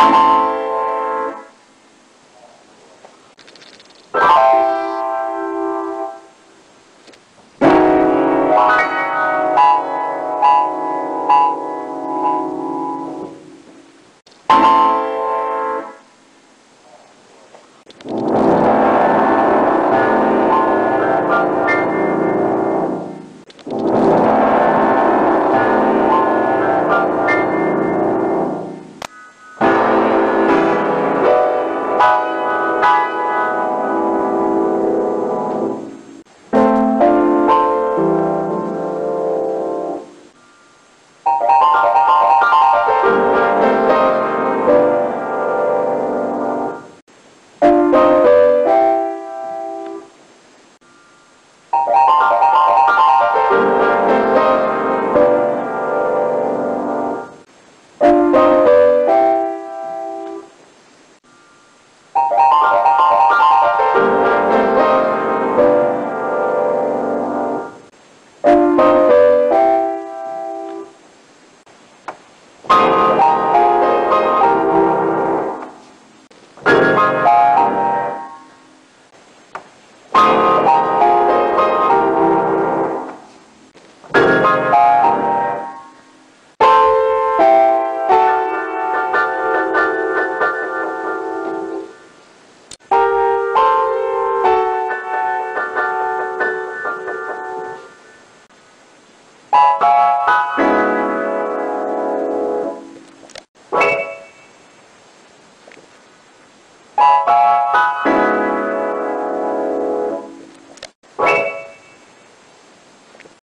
you